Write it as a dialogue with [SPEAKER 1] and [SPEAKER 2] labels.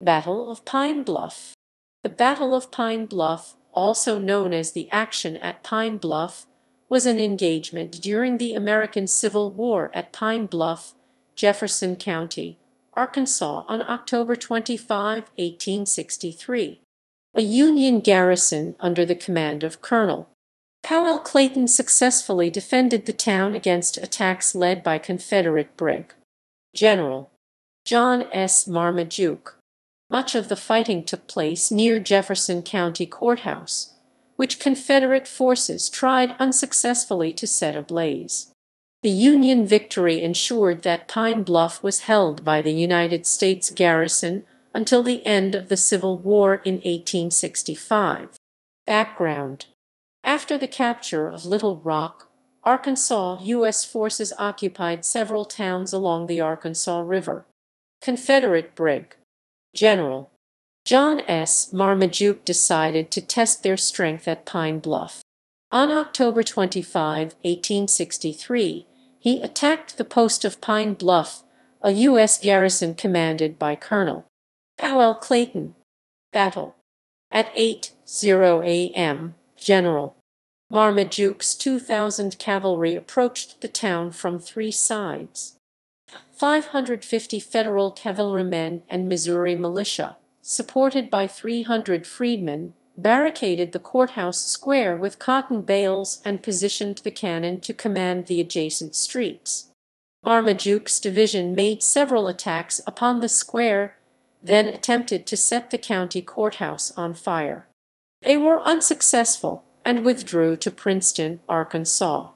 [SPEAKER 1] Battle of Pine Bluff The Battle of Pine Bluff, also known as the action at Pine Bluff, was an engagement during the American Civil War at Pine Bluff, Jefferson County, Arkansas, on October 25, 1863. A Union garrison under the command of Colonel Powell Clayton successfully defended the town against attacks led by Confederate Brig. General John S. Marmaduke. Much of the fighting took place near Jefferson County Courthouse, which Confederate forces tried unsuccessfully to set ablaze. The Union victory ensured that Pine Bluff was held by the United States garrison until the end of the Civil War in 1865. Background After the capture of Little Rock, Arkansas, U.S. forces occupied several towns along the Arkansas River. Confederate Brig. General John S. Marmaduke decided to test their strength at Pine Bluff. On October 25, 1863, he attacked the post of Pine Bluff, a U.S. garrison commanded by Colonel Powell Clayton. Battle. At 8.0 a.m., General Marmaduke's 2,000 cavalry approached the town from three sides. 550 Federal cavalrymen and Missouri militia, supported by 300 freedmen, barricaded the courthouse square with cotton bales and positioned the cannon to command the adjacent streets. Marmaduke's division made several attacks upon the square, then attempted to set the county courthouse on fire. They were unsuccessful and withdrew to Princeton, Arkansas.